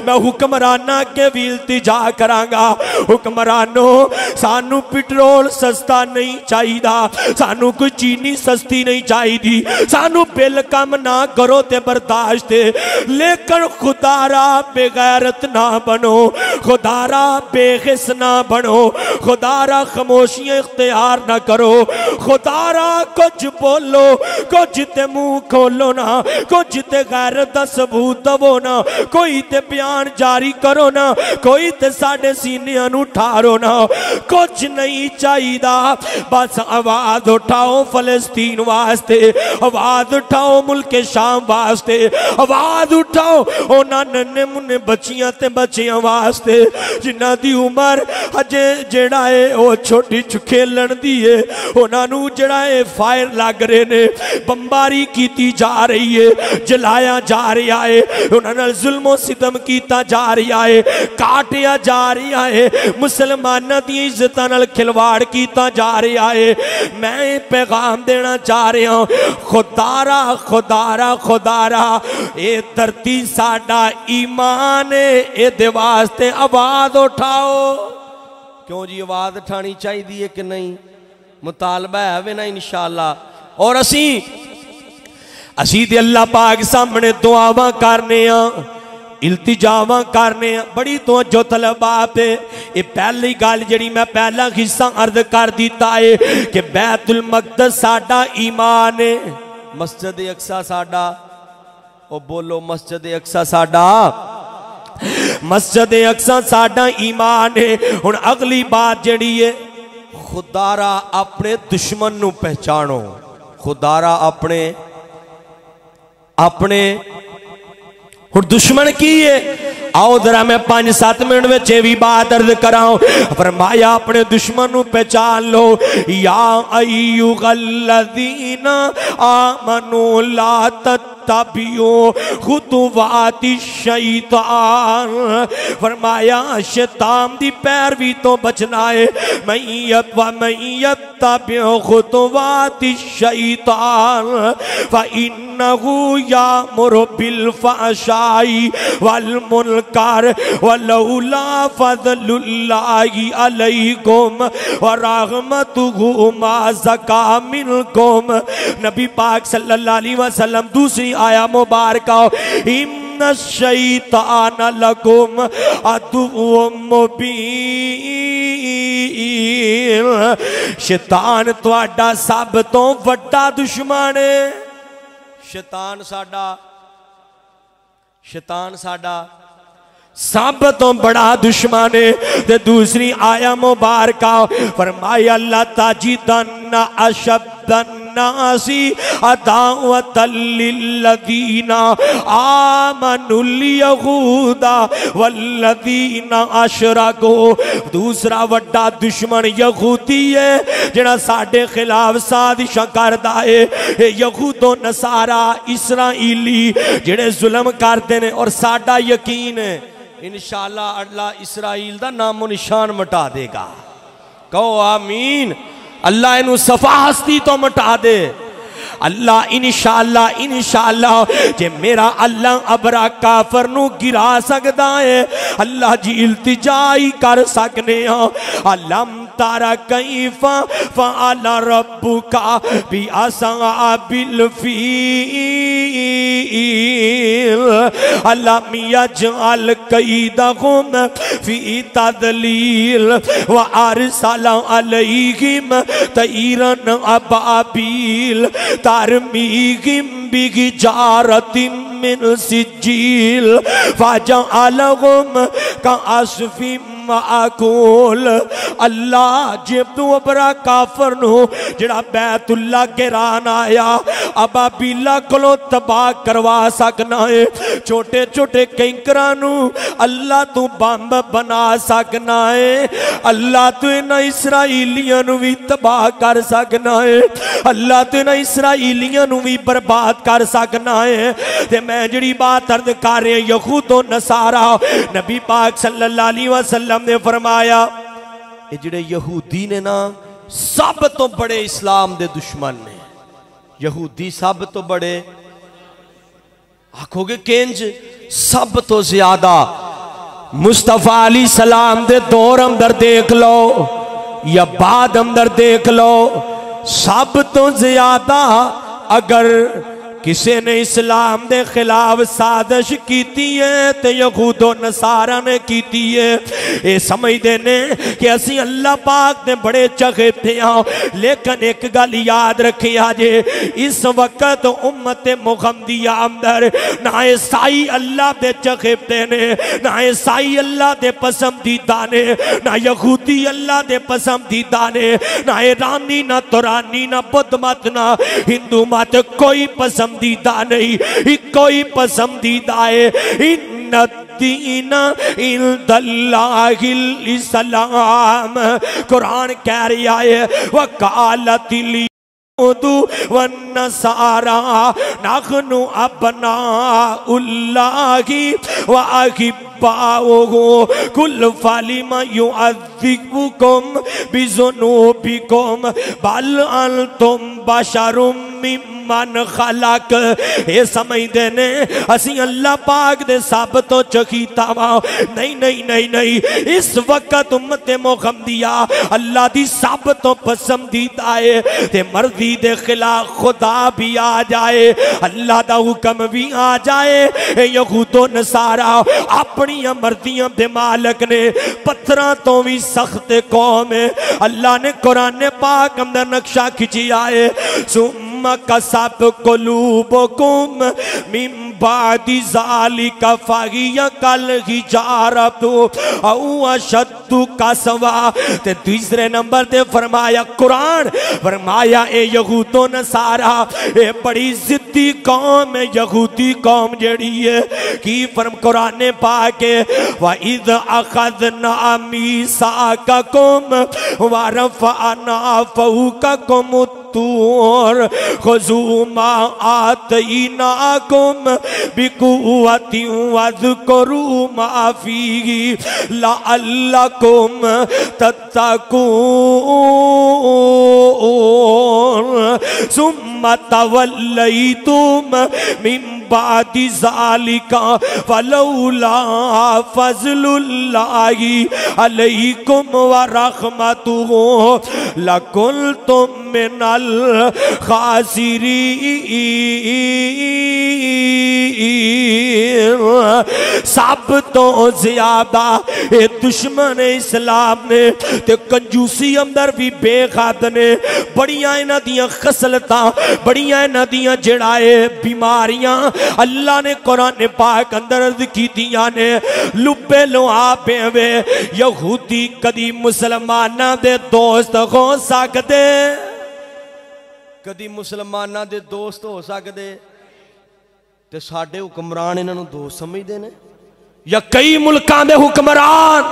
मैं हुक्मराना के भी इल्तिजा करांगा। हुक्मरानो, सानू पेट्रोल सस्ता नहीं चाहिए सानू कोई चीनी सस्ती नहीं चाहिए सानू बिल कम ना करो ते बर्दाश्त। लेकिन खुदारा बेगैरत ना बनो। खुदारा बेहिस ना बनो। खुदारा खामोशियाँ इख्तियार ना करो। खुदारा कुछ बोलो, कुछ ते मुँह खोलो ना। कुछ ते गैरत दा सबूत दवो ना। कोई ते ऐलान जारी करो ना, कोई तो साढ़े सीनिया ठारो ना। कुछ नहीं चाहिए बस आवाज़ उठाओ फलस्तीन वास्ते, आवाज़ उठाओ मुल्के शाम वास्ते, आवाज़ उठाओ उन्होंने नन्हे मुन्ने बच्चिया ते बच्चिया वास्ते। जिन्हों की उम्र अजे जड़ा है वह छोटी खेलन दी है उन्होंने जड़ा है फायर लग रहे ने बंबारी की जा रही है जलाया जा रहा है उन्होंने जुल्मो सितम की ਕੀਤਾ ਜਾ ਰਿਹਾ ਏ ਕਾਟਿਆ ਜਾ ਰਿਹਾ ਏ ਮੁਸਲਮਾਨਾਂ ਦੀ ਇੱਜ਼ਤਾਂ ਨਾਲ ਖਿਲਵਾੜ ਕੀਤਾ ਜਾ ਰਿਹਾ ਏ ਮੈਂ ਇਹ ਪੈਗਾਮ ਦੇਣਾ ਚਾਹ ਰਿਹਾ ਖੁਦਾਰਾ ਖੁਦਾਰਾ ਖੁਦਾਰਾ ਇਹ ਧਰਤੀ ਸਾਡਾ ਈਮਾਨ ਏ ਇਹਦੇ ਵਾਸਤੇ ਆਵਾਜ਼ ਉਠਾਓ ਕਿਉਂ ਜੀ ਆਵਾਜ਼ ਉਠਾਣੀ ਚਾਹੀਦੀ ਹੈ ਕਿ ਨਹੀਂ ਮੁਤਾਲਬਾ ਹੈ ਵੇ ਨਾ ਇਨਸ਼ਾਅੱਲਾ ਔਰ ਅਸੀਂ ਅਸੀਂ ਤੇ ਅੱਲਾਹ ਪਾਕ ਸਾਹਮਣੇ इल्तिजाव करने बड़ी तवजो तलब आप ये पहली गल जी मैं पहला हिस्सा अर्द कर दिता है कि बैतुल मकद साडा ईमान है। मस्जिद अक्सा साडा ओ बोलो मस्जिद अक्सा साडा मस्जिद अक्सा साडा ईमान है। हूँ अगली बात जड़ी है, खुदारा अपने दुश्मन पहचानो। खुदारा अपने अपने और दुश्मन की है आओ जरा मैं पाँच सत मिनट में ये भी बात दर्द कराओ फरमाया अपने दुश्मन पहचान लो। या अयुगल्लदीना आमनु ला तबियो शैतान। फरमाया शैतान दी तो बचना है मैयत व मैयत तबियो शैतान। इन्नहु या फशाई वल मुल मुनकर वलौला फजलुल्लाहि अलैकुम व रहमतुहु मा ज़का मिनकुम नबी पाक सल्लल्लाहु अलैहि वसल्लम दूसरी आया मुबारक इन्न शैतान लकुम अदुव्वुम मुबीन शैतान ਤੁਹਾਡਾ ਸਭ ਤੋਂ ਵੱਡਾ ਦੁਸ਼ਮਣ ਹੈ ਸ਼ੈਤਾਨ ਸਾਡਾ शैतान साडा सब तो बड़ा दुश्मन है। ते दूसरी आया मुबारक फरमाया अल्लाह ताजी दन्ना अशब्दन्नासी अदावतल्लिल्लदीना आमनुल यहूदा वल्लदीना अशरको दूसरा वड्डा दुश्मन यहूदी है जेड़ा साडे खिलाफ साजिश करदा है। यहूदो, नसारा, इसराइली जेड़े जुल्म करते ने, और साडा यकीन है। इनशाला अल्लाह इसराइल का नामो निशान मिटा देगा। कहो, आमीन। अल्लाह इन सफ़ा हस्ती तो मिटा दे। अल्लाह इनशाला इनशाला जे मेरा अल्लाह अबरा काफर गिरा सकता है। अल्लाह जी इल्तिजाई कर सकने अलम तारा कई फ़ाला रब्बू का भी असाबिल फील अल्लाह मिया जल कई दहुम फ़ी तदलील। व अरसला अलैहिम तईरन अबाबील। तरमीहिम बिगिजारतिम मिन सिजील फजअलहुम का असफिम माकूल अल्लाह जे तू अबरा काफर नु जेड़ा बैतुल्ला गिरान आया। अबा बीला कोलों तबाह करवा सकना है। छोटे छोटे कैंकरा अल्लाह तू बंब बना सकना है। अल्लाह तू इन्हां इसराइलियाँ भी तबाह कर सकना है। अल्लाह तू इन्हां इसराइलियाँ भी बर्बाद कर सकना है। ते मैं जड़ी बात अर्ज़ कर रहा, यहूदो नसारा, नबी पाक सल्लल्लाहु अलैहि वसल्लम ने फरमाया जड़े यहूदी ने ना, सब तो बड़े इस्लाम दे दुश्मन ने। यहूदी सब तो बड़े, आखोगे केंज, सब तो ज़्यादा। मुस्तफ़ा अली सलाम दे दौर अंदर देख लो, या बाद अंदर देख लो, सब तो ज़्यादा अगर किसी ने इस्लाम के खिलाफ साजिश की यहूदो नसारा ने की है। समझते ने कि असी अल्लाह पाक ने बड़े चखेते हाँ लेकिन एक गल याद रखे जे, इस वक्त उम्मत मुहमदिया अंदर ना ईसाई अल्लाह के चखेते ने, ना ईसाई अल्लाह के पसंदीदा ने, ना यहूदी अल्लाह के पसंदीदा ने, ना ईरानी ना तुरानी ना बुद्ध मत ना हिंदू मत कोई पसंद पसंदीदा नहीं। कोई पसंदीदा है। इन दीन कुरान कह रहा है वकालतिली वन्नसारा। नखनु अपना उल्लाही कुल बिजुनूबिकुम। बल अंतुम बशरुम मिम्मन खलक। ये समझते ने, असी अल्लाह पाक दे सब तो चखीता वा नहीं नहीं नहीं नहीं। इस वक्त उम्मत मुहम्मदिया, अल्लाह दी सब तो पसंदीदा है। ते मर्ज़ी दे खिलाफ खुदा भी आ जाए। अल्लाह दा हुक्म भी आ जाए। यहूदो नसारा अपनी मर्जियाँ दे मालक ने, पत्थर तो भी सख्त कौम है। अल्लाह ने कुरान पाक अंदर नक्शा खिंचिया है। सुम कसब कुलूबकुम मिम बादी जालिका फागिया कल हिजारत औ अशद्दु कसवा ते नंबर ते फरमाया, कुरान, फरमाया, ए यहूदो नसारा। ए बड़ी जिद्दी कौम है, यहूदी कौम जड़ी है। की फरम कुरान पाके व इद खजूमा आती नाकुम बिकुवती वज करू माफ़ी ला अल्लाह कुम तत्तकून सुम्मा तवल्लैतुम मिन बादी जालिका फलौला फजलुल्लाही अलैकुम व रहमतुहु। लकुलतुम मिनल सब तो ज़्यादा ये दुश्मन इस्लाम ने, ते कंजूसी अंदर भी बेखद ने। बड़िया इन्हों दियाँ खसलत बड़िया इन्हों जड़ाए बीमारियाँ, अल्लाह ने कुरान पाक अंदर अर्ज़ की ने। लुबे लोहा पेवे यहूदी कदी मुसलमाना दे दोस्त हो सकते कदी मुसलमाना दे दोस्त हो सकते ते साडे हुक्मरान इन्हों दोस्त समझते हैं या कई मुल्कों के हुक्मरान